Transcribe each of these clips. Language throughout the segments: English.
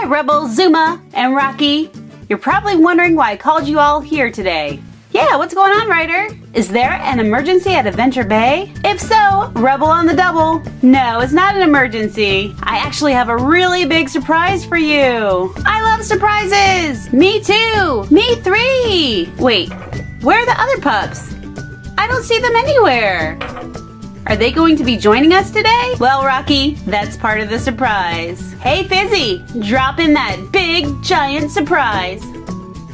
Hi, Rubble, Zuma, and Rocky. You're probably wondering why I called you all here today. Yeah, what's going on, Ryder? Is there an emergency at Adventure Bay? If so, Rubble on the double. No, it's not an emergency. I actually have a really big surprise for you. I love surprises! Me too! Me three! Wait, where are the other pups? I don't see them anywhere. Are they going to be joining us today? Well, Rocky, that's part of the surprise. Hey, Fizzy, drop in that big, giant surprise.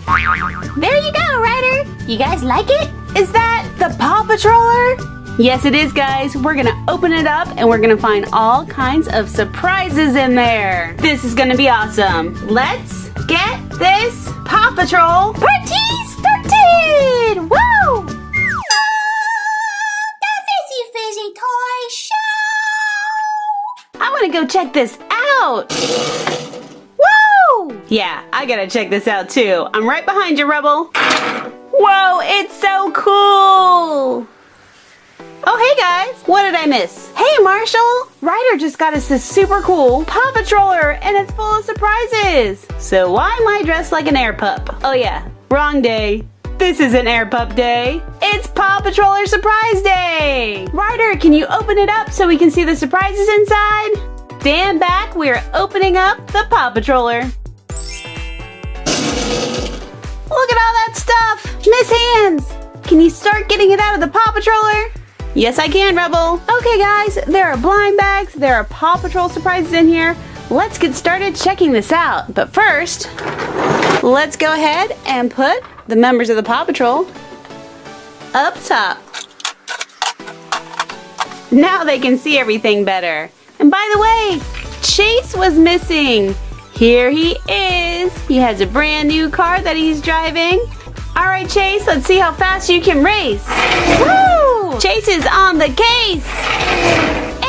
There you go, Ryder. You guys like it? Is that the Paw Patroller? Yes, it is, guys. We're gonna open it up and we're gonna find all kinds of surprises in there. This is gonna be awesome. Let's get this Paw Patrol Party started! Woo! Go check this out. Woo! Yeah, I gotta check this out too. I'm right behind you, Rubble. Whoa, it's so cool! Oh, hey guys! What did I miss? Hey, Marshall! Ryder just got us this super cool Paw Patroller, and it's full of surprises! So why am I dressed like an air pup? Oh yeah, wrong day. This isn't Air Pup Day. It's Paw Patroller Surprise Day! Ryder, can you open it up so we can see the surprises inside? Stand back, we're opening up the Paw Patroller. Look at all that stuff! Miss Hands! Can you start getting it out of the Paw Patroller? Yes, I can, Rubble. Okay, guys, there are blind bags, there are Paw Patrol surprises in here. Let's get started checking this out. But first, let's go ahead and put the members of the Paw Patrol up top. Now they can see everything better. And by the way, Chase was missing. Here he is. He has a brand new car that he's driving. All right, Chase, let's see how fast you can race. Woo! Chase is on the case.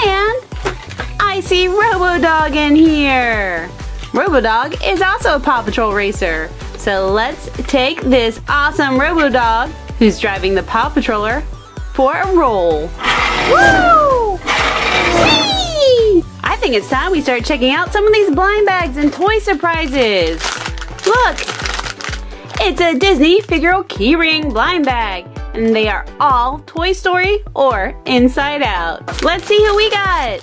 And I see Robodog in here. Robodog is also a Paw Patrol racer. So let's take this awesome Robodog, who's driving the Paw Patroller, for a roll. Woo! Think it's time we start checking out some of these blind bags and toy surprises. Look, it's a Disney Figural keyring blind bag, and they are all Toy Story or Inside Out. Let's see who we got.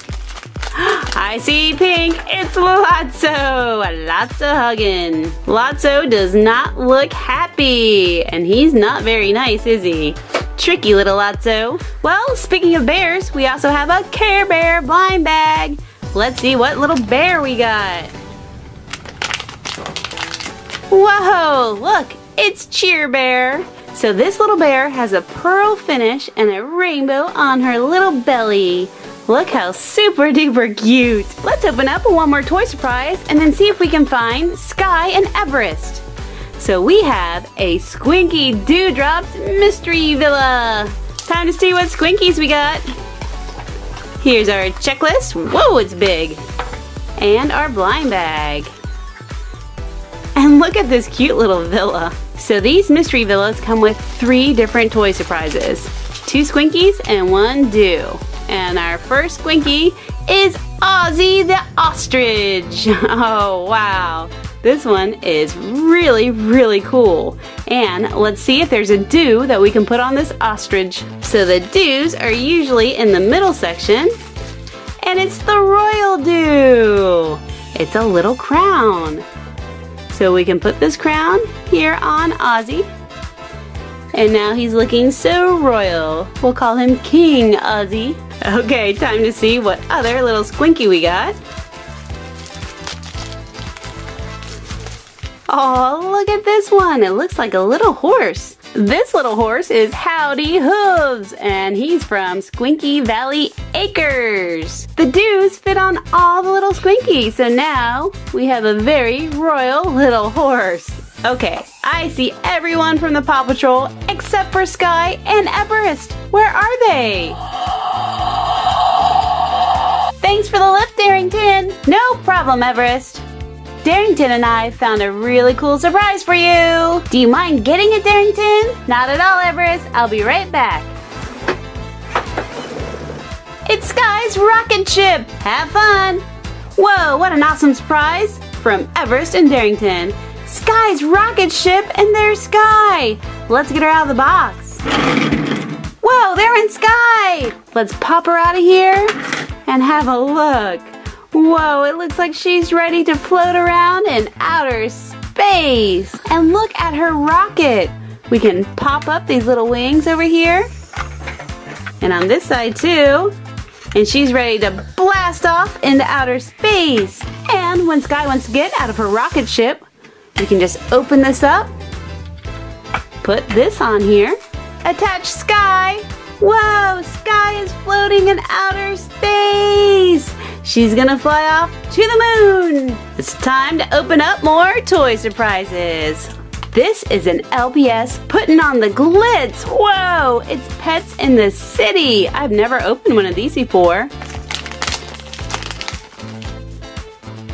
I see pink. It's Lotso. Lotso hugging. Lotso does not look happy, and he's not very nice, is he? Tricky little Lotso. Well, speaking of bears, we also have a Care Bear blind bag. Let's see what little bear we got. Whoa, look, it's Cheer Bear. So this little bear has a pearl finish and a rainbow on her little belly. Look how super duper cute. Let's open up one more toy surprise and then see if we can find Skye and Everest. So we have a Squinky Do Drops Mystery Villa. Time to see what Squinkies we got. Here's our checklist. Whoa, it's big. And our blind bag. And look at this cute little villa. So these mystery villas come with three different toy surprises. Two Squinkies and one Do. And our first Squinky is Ozzy the Ostrich. Oh, wow. This one is really, really cool. And let's see if there's a do that we can put on this ostrich. So the do's are usually in the middle section. And it's the royal do. It's a little crown. So we can put this crown here on Ozzy. And now he's looking so royal. We'll call him King Ozzy. Okay, time to see what other little squinky we got. Oh, look at this one. It looks like a little horse. This little horse is Howdy Hooves, and he's from Squinky Valley Acres. The do's fit on all the little Squinkies, so now we have a very royal little horse. Okay, I see everyone from the Paw Patrol except for Skye and Everest. Where are they? Thanks for the lift, Darrington. No problem, Everest. Darrington and I found a really cool surprise for you. Do you mind getting it, Darrington? Not at all, Everest. I'll be right back. It's Skye's rocket ship. Have fun. Whoa, what an awesome surprise. from Everest and Darrington. Skye's rocket ship and there's Sky. Let's get her out of the box. Whoa, they're in Sky. Let's pop her out of here and have a look. Whoa, it looks like she's ready to float around in outer space. And look at her rocket. We can pop up these little wings over here. And on this side too. And she's ready to blast off into outer space. And when Skye wants to get out of her rocket ship, we can just open this up, put this on here, attach Skye. Whoa, Skye is floating in outer space. She's gonna fly off to the moon. It's time to open up more toy surprises. This is an LPS putting on the glitz. Whoa, it's Pets in the City. I've never opened one of these before.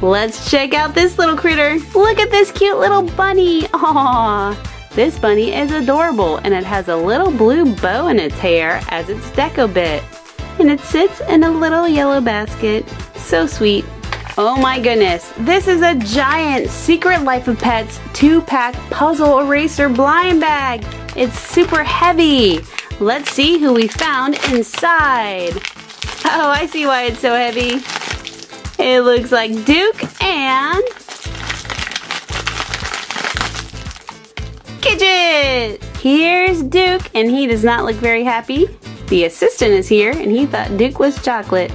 Let's check out this little critter. Look at this cute little bunny. Aww. This bunny is adorable and it has a little blue bow in its hair as its deco bit. And it sits in a little yellow basket. So sweet. Oh my goodness, this is a giant Secret Life of Pets 2-pack puzzle eraser blind bag. It's super heavy. Let's see who we found inside. Oh, I see why it's so heavy. It looks like Duke and Gidget. Here's Duke, and he does not look very happy. The assistant is here, and he thought Duke was chocolate.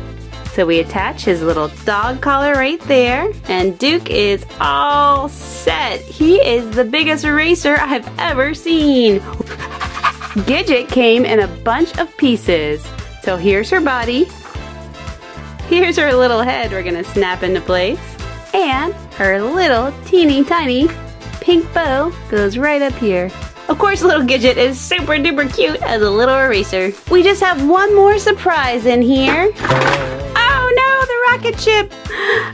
So we attach his little dog collar right there, and Duke is all set. He is the biggest eraser I've ever seen. Gidget came in a bunch of pieces. So here's her body, Here's her little head we're gonna snap into place. And her little teeny tiny pink bow goes right up here. Of course, little Gidget is super duper cute as a little eraser. We just have one more surprise in here. Oh no, the rocket ship.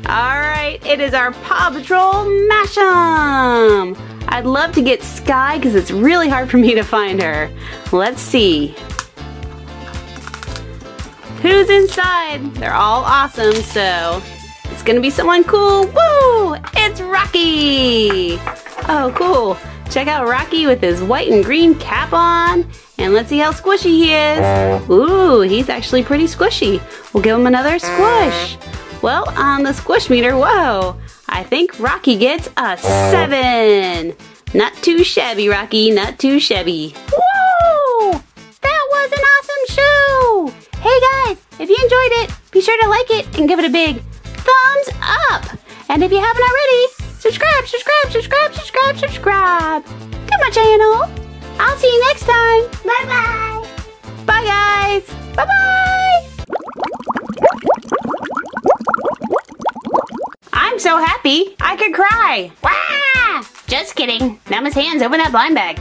All right, it is our Paw Patrol Mash'em. I'd love to get Skye because it's really hard for me to find her. Let's see. Who's inside? They're all awesome, so it's gonna be someone cool. Woo! It's Rocky! Oh, cool. Check out Rocky with his white and green cap on. And let's see how squishy he is. Ooh, he's actually pretty squishy. We'll give him another squish. Well, on the squish meter, whoa, I think Rocky gets a seven. Not too shabby, Rocky, not too shabby. Whoa! That was an awesome show! Hey guys, if you enjoyed it, be sure to like it and give it a big thumbs up. And if you haven't already, subscribe, subscribe, subscribe, subscribe, subscribe to my channel. I'll see you next time. Bye-bye. Bye guys. Bye-bye. I'm so happy, I could cry. Wah! Just kidding. Now Miss Hands, open that blind bag.